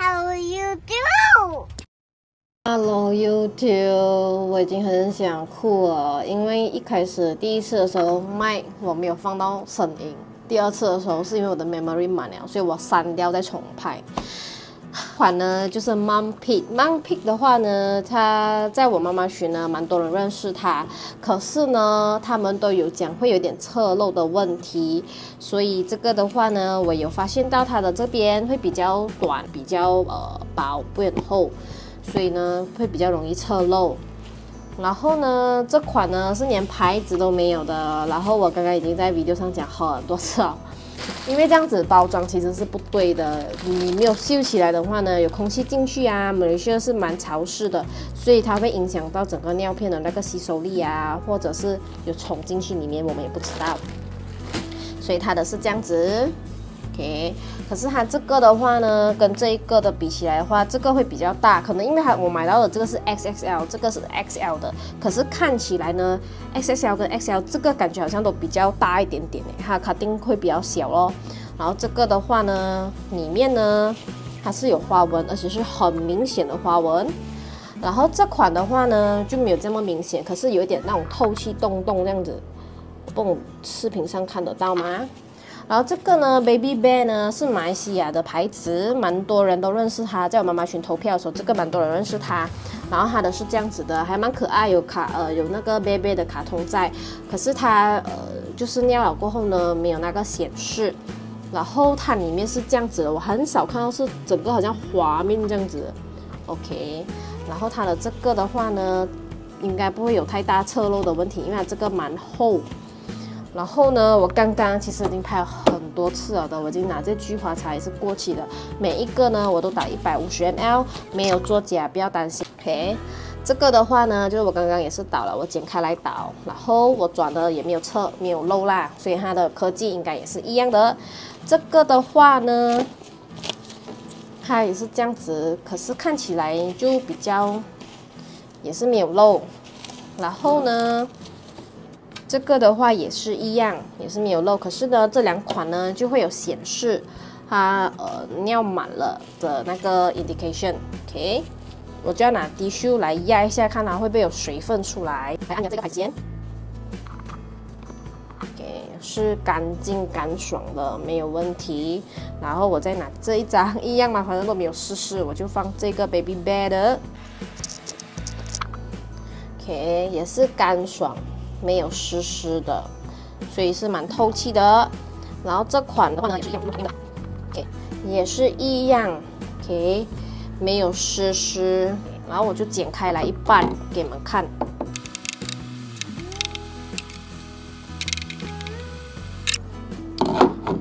How you do? Hello YouTube，我已经很想哭了，因为一开始第一次的时候麦我没有放到声音，第二次的时候是因为我的 memory 满了，所以我删掉再重拍。款呢就是 Mom Pig，Mom Pig 的话呢，它在我妈妈群呢蛮多人认识它，可是呢他们都有讲会有点侧漏的问题，所以这个的话呢，我有发现到它的这边会比较短，比较呃薄不很厚，所以呢会比较容易侧漏。然后呢这款呢是连牌子都没有的，然后我刚刚已经在 video 上讲很多次了。因为这样子包装其实是不对的，你没有绣起来的话呢，有空气进去啊，马来西亚是蛮潮湿的，所以它会影响到整个尿片的那个吸收力啊，或者是有虫进去里面，我们也不知道。所以它的是这样子。OK，可是它这个的话呢，跟这一个的比起来的话，这个会比较大，可能因为它我买到的这个是 XXL，这个是 XL 的，可是看起来呢，XXL 跟 XL 这个感觉好像都比较大一点点，它卡丁会比较小咯。然后这个的话呢，里面呢它是有花纹，而且是很明显的花纹。然后这款的话呢就没有这么明显，可是有一点那种透气洞洞这样子，不，视频上看得到吗？然后这个呢，Baby Bear 呢是马来西亚的牌子，蛮多人都认识它。在我妈妈群投票的时候，这个蛮多人认识它。然后它的是这样子的，还蛮可爱，有卡呃有那个 Baby 的卡通在。可是它呃就是尿了过后呢，没有那个显示。然后它里面是这样子的，我很少看到是整个好像滑面这样子。OK，然后它的这个的话呢，应该不会有太大侧漏的问题，因为它这个蛮厚。然后呢，我刚刚其实已经拍了很多次了的，我已经拿这菊花茶也是过期的，每一个呢我都打一百五十 ml，没有作假，不要担心。OK，这个的话呢，就是我刚刚也是倒了，我剪开来倒，然后我转的也没有侧，没有漏啦，所以它的科技应该也是一样的。这个的话呢，它也是这样子，可是看起来就比较也是没有漏，然后呢。这个的话也是一样，也是没有漏。可是呢，这两款呢就会有显示它呃尿满了的那个 indication。OK，我就要拿 tissue 来压一下，看它会不会有水分出来。来按下这个海鲜。OK，是干净干爽的，没有问题。然后我再拿这一张一样嘛，反正都没有试试，我就放这个 baby bed 的。OK，也是干爽。没有湿湿的，所以是蛮透气的。然后这款的话呢，也是一样的，OK，也是一样，OK，没有湿湿。然后我就剪开来一半给你们看。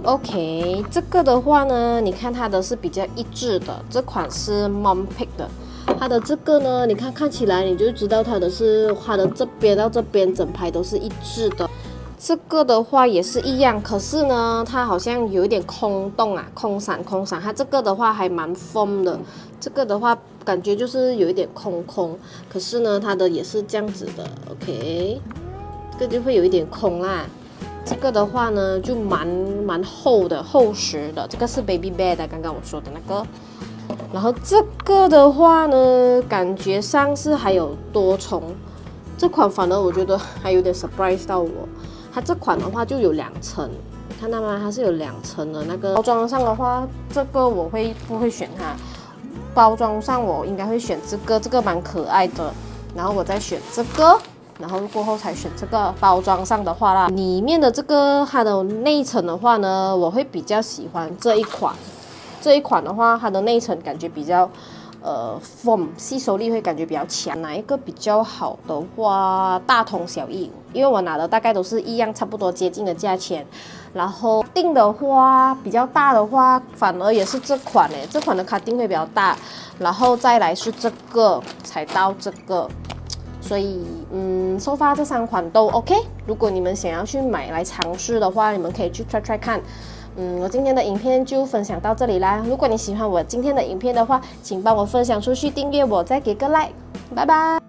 OK，这个的话呢，你看它的是比较一致的，这款是 Mom Pick 的。它的这个呢，你看看起来你就知道它的是它的这边到这边整排都是一致的。这个的话也是一样，可是呢，它好像有一点空洞啊，空散空散。它这个的话还蛮丰的，这个的话感觉就是有一点空空。可是呢，它的也是这样子的，OK，这个就会有一点空啦。这个的话呢，就蛮蛮厚的，厚实的。这个是 Baby Bear 的，刚刚我说的那个。然后这个的话呢，感觉上是还有多重，这款反而我觉得还有点 surprise 到我。它这款的话就有两层，看到吗？它是有两层的那个包装上的话，这个我会不会选它？包装上我应该会选这个，这个蛮可爱的。然后我再选这个，然后过后才选这个。包装上的话啦，里面的这个它的内层的话呢，我会比较喜欢这一款。这一款的话，它的内层感觉比较，呃，foam 吸收力会感觉比较强。哪一个比较好的话，大同小异。因为我拿的大概都是一样，差不多接近的价钱。然后定的话，比较大的话，反而也是这款诶，这款的卡定会比较大。然后再来是这个，才到这个。所以，嗯，收发这三款都 OK。如果你们想要去买来尝试的话，你们可以去 try try 看。嗯，我今天的影片就分享到这里啦。如果你喜欢我今天的影片的话，请帮我分享出去，订阅我，再给个 like，拜拜。